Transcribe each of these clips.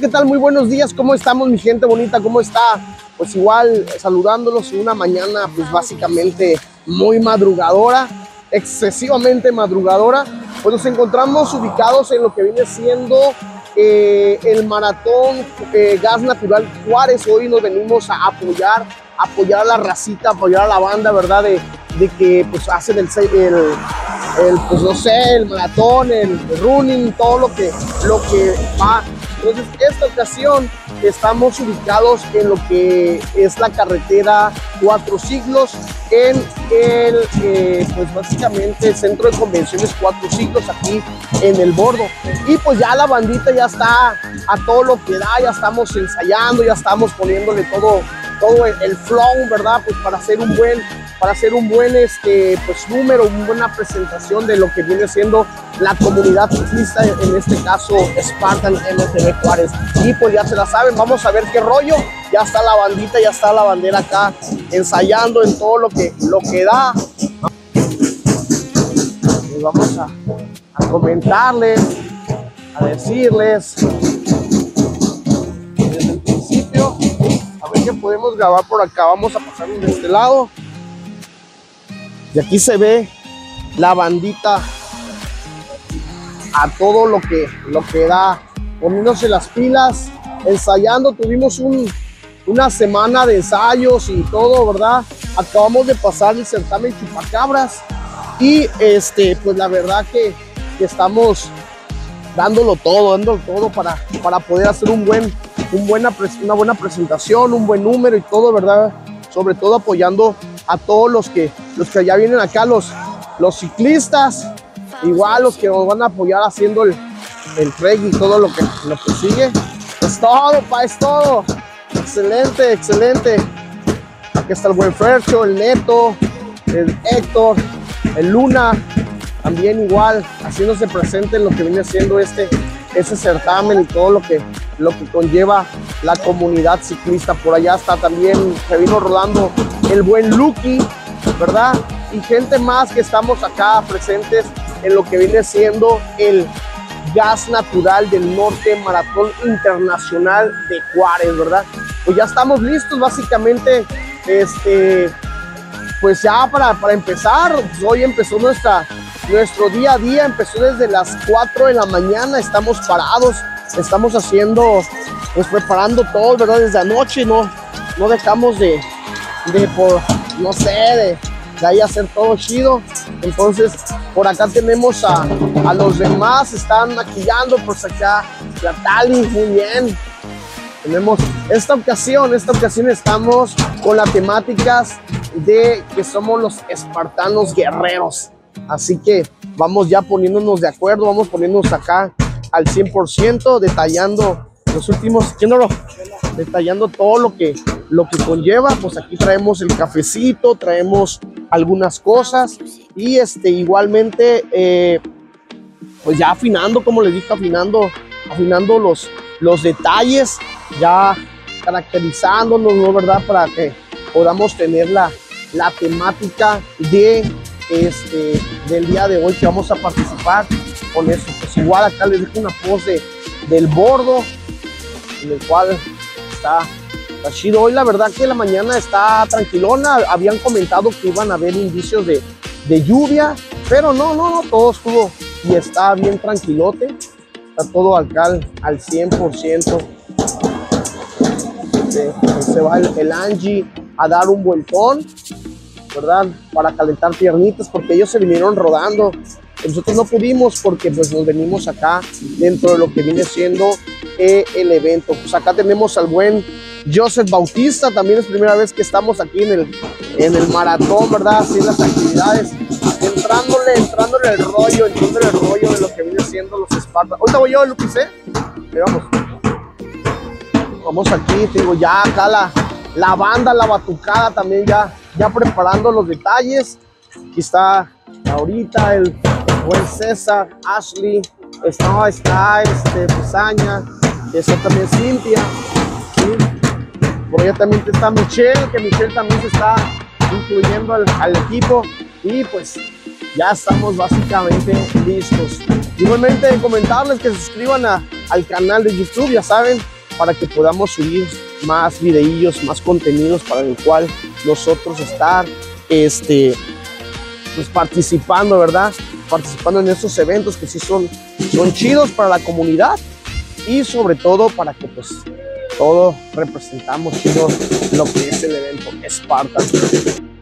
¿qué tal? Muy buenos días. ¿Cómo estamos, mi gente bonita? ¿Cómo está? Pues igual saludándolos una mañana, pues básicamente muy madrugadora, excesivamente madrugadora. Pues nos encontramos ubicados en lo que viene siendo eh, el maratón eh, Gas Natural Juárez. Hoy nos venimos a apoyar, apoyar a la racita, apoyar a la banda, ¿verdad? De, de que pues hacen el, el, el, pues no sé, el maratón, el running, todo lo que, lo que va entonces, esta ocasión estamos ubicados en lo que es la carretera Cuatro Siglos, en el, eh, pues básicamente, centro de convenciones Cuatro Siglos, aquí en el bordo. Y pues ya la bandita ya está a todo lo que da, ya estamos ensayando, ya estamos poniéndole todo, todo el flow, ¿verdad? Pues para hacer un buen para hacer un buen este, pues, número, una buena presentación de lo que viene siendo la comunidad ciclista, en este caso Spartan MTV Juárez. Y pues ya se la saben, vamos a ver qué rollo. Ya está la bandita, ya está la bandera acá ensayando en todo lo que, lo que da. Y vamos a, a comentarles, a decirles qué podemos grabar por acá. Vamos a pasar de este lado. Y aquí se ve la bandita a todo lo que, lo que da, poniéndose las pilas, ensayando. Tuvimos una semana de ensayos y todo, ¿verdad? Acabamos de pasar el certamen Chupacabras y este, pues la verdad que, estamos dándolo todo, dándolo todo para, para poder hacer un buen, una buena presentación, un buen número y todo, ¿verdad? Sobre todo apoyando a todos los que, los que ya vienen acá, los, los ciclistas, igual los que nos van a apoyar haciendo el, el trek y todo lo que, lo que sigue. Es todo, pa, es todo. Excelente, excelente. Aquí está el buen Fercho, el Neto, el Héctor, el Luna, también igual haciéndose presente en lo que viene siendo este, ese certamen y todo lo que, lo que conlleva la comunidad ciclista. Por allá está también, se vino rodando el buen Lucky, ¿verdad? Y gente más que estamos acá presentes en lo que viene siendo el gas natural del norte maratón internacional de Juárez, ¿verdad? Pues ya estamos listos básicamente, este, pues ya para, para empezar, pues hoy empezó nuestra, nuestro día a día, empezó desde las 4 de la mañana, estamos parados, estamos haciendo, pues preparando todo, ¿verdad? Desde anoche, no, no dejamos de, de por, no sé, de, de ahí hacer todo chido. Entonces, por acá tenemos a, a los demás, están maquillando, pues acá la Tali, muy bien. Tenemos esta ocasión, esta ocasión estamos con las temáticas de que somos los espartanos guerreros. Así que vamos ya poniéndonos de acuerdo, vamos poniéndonos acá al 100%, detallando los últimos, lo detallando todo lo que, lo que conlleva. Pues aquí traemos el cafecito, traemos algunas cosas y este, igualmente, eh, pues ya afinando, como les dije, afinando, afinando los, los detalles, ya caracterizándonos, ¿no? ¿Verdad? Para que podamos tener la, la temática de este, del día de hoy que vamos a participar con eso. Pues igual acá les dejo una pose del bordo, en el cual está, chido. Hoy la verdad que la mañana está tranquilona. Habían comentado que iban a haber indicios de, lluvia, pero no, no, no, todo estuvo y está bien tranquilote. Está todo al, al 100%. Se, va el, el Angie a dar un vueltón, ¿verdad? Para calentar piernitas, porque ellos se vinieron rodando. Nosotros no pudimos porque pues nos venimos acá dentro de lo que viene siendo eh, el evento. Pues acá tenemos al buen Joseph Bautista, también es primera vez que estamos aquí en el, en el maratón, ¿verdad? Haciendo las actividades, entrándole, entrándole el rollo, entrándole el rollo de lo que viene siendo los Spartans. Ahorita voy yo, Lupis, ¿eh? vamos. Vamos aquí, digo, ya acá la banda, la batucada también ya, ya preparando los detalles. Aquí está ahorita el buen César, Ashley, está, está este, Pesaña, está también Cintia, por allá también está Michelle, que Michelle también se está incluyendo al, al equipo y pues ya estamos básicamente listos. Igualmente comentarles que se suscriban a- al canal de YouTube, ya saben, para que podamos subir más videillos, más contenidos para el cual nosotros estar este, pues participando, ¿verdad? Participando en estos eventos que sí son, son chidos para la comunidad y sobre todo para que pues todo representamos chido lo que es el evento Spartan.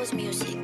was music.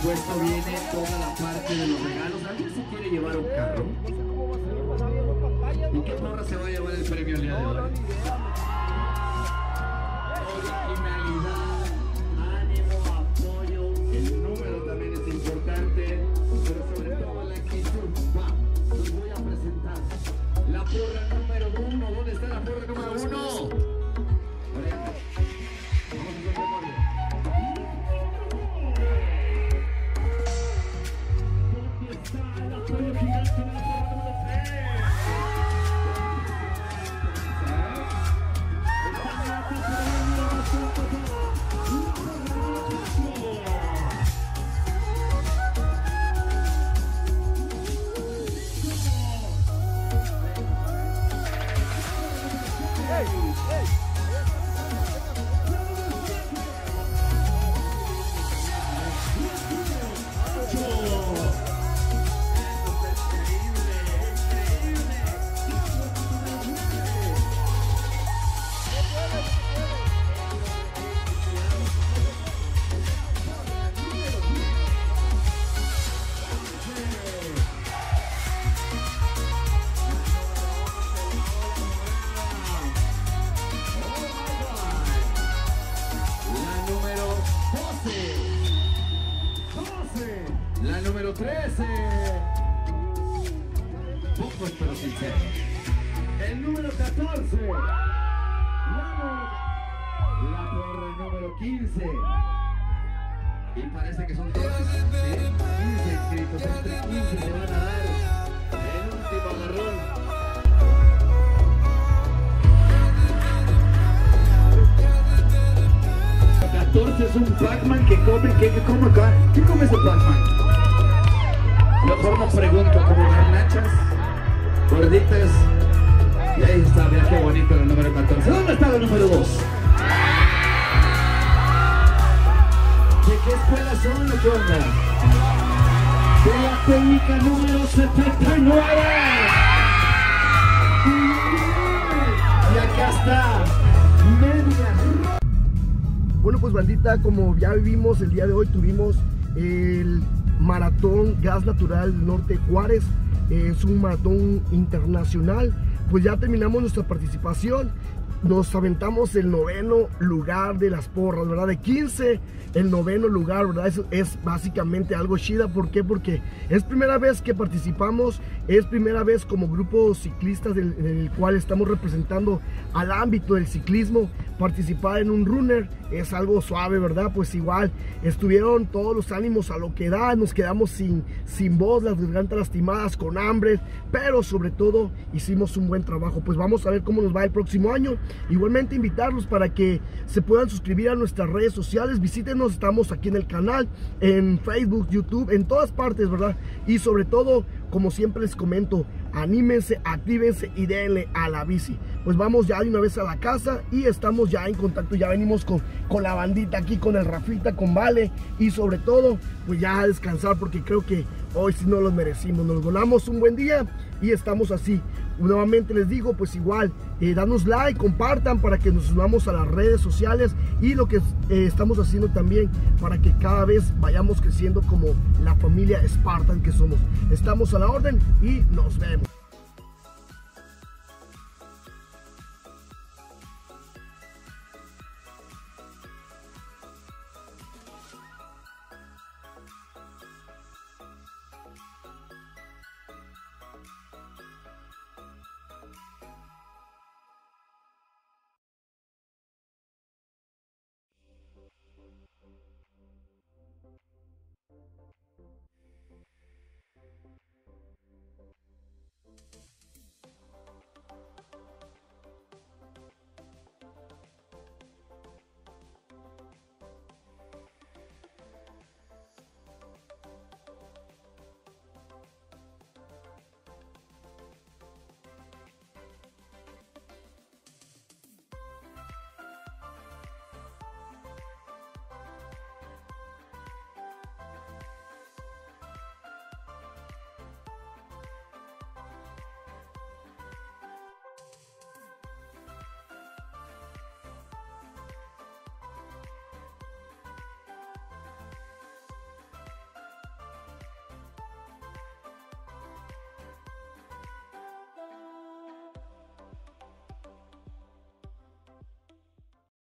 Supuesto, viene toda la parte de los regalos. ¿Alguien se quiere llevar un carro? ¿Y qué morra se va a llevar el premio el día de hoy? La 15 inscritos. Entre 15 se van a dar el último agarrón. 14 es un Pac-Man que come, ¿qué, qué come acá? ¿Qué come ese Pac-Man? Mejor no pregunto, como garnachas, gorditas. Y ahí está, mira qué bonito el número 14. ¿Dónde está el número 2? Qué escuela son o qué onda? De la técnica número 79. Y acá está, media Bueno, pues bandita, como ya vivimos el día de hoy, tuvimos el maratón Gas Natural Norte Juárez. Es un maratón internacional. Pues ya terminamos nuestra participación. Nos aventamos el noveno lugar de las porras, ¿verdad? De 15, el noveno lugar, ¿verdad? Eso es básicamente algo chida. ¿Por qué? Porque es primera vez que participamos, es primera vez como grupo ciclistas del, del cual estamos representando al ámbito del ciclismo. Participar en un runner es algo suave, ¿verdad? Pues igual estuvieron todos los ánimos a lo que da, nos quedamos sin, sin voz, las gargantas lastimadas, con hambre, pero sobre todo hicimos un buen trabajo. Pues vamos a ver cómo nos va el próximo año. Igualmente invitarlos para que se puedan suscribir a nuestras redes sociales, visítenos, estamos aquí en el canal, en Facebook, YouTube, en todas partes, ¿verdad? Y sobre todo, como siempre les comento, anímense, actívense y denle a la bici pues vamos ya de una vez a la casa y estamos ya en contacto, ya venimos con, con la bandita aquí, con el Rafita, con Vale y sobre todo, pues ya a descansar porque creo que hoy sí no los merecimos, nos volamos un buen día y estamos así. Nuevamente les digo, pues igual, eh, danos like, compartan para que nos unamos a las redes sociales y lo que eh, estamos haciendo también para que cada vez vayamos creciendo como la familia Spartan que somos. Estamos a la orden y nos vemos.